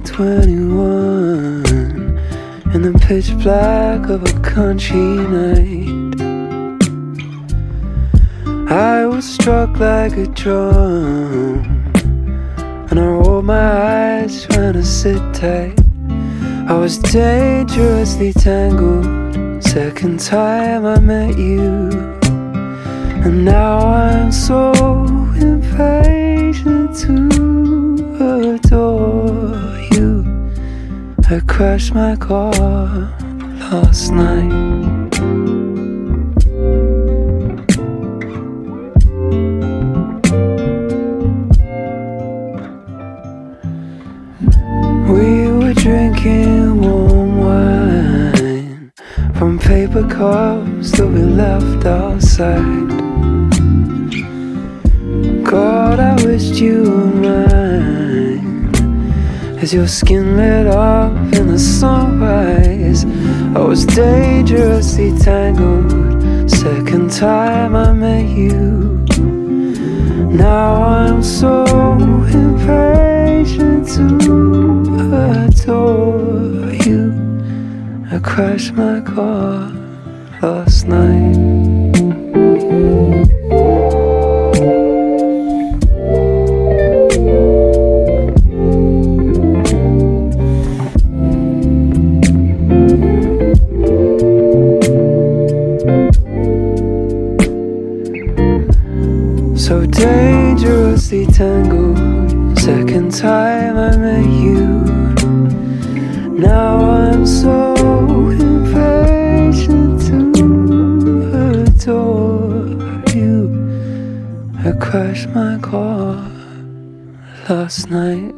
21 in the pitch black of a country night. I was struck like a drum, and I rolled my eyes trying to sit tight. I was dangerously tangled. Second time I met you, and now I'm so I crashed my car last night. We were drinking warm wine from paper cups that we left outside. As your skin lit up in the sunrise. Oh, I was dangerously tangled. Second time I met you. Now I'm so impatient to adore you. I crashed my car last night. So dangerously tangled. Second time I met you. Now I'm so impatient to adore you. I crashed my car last night.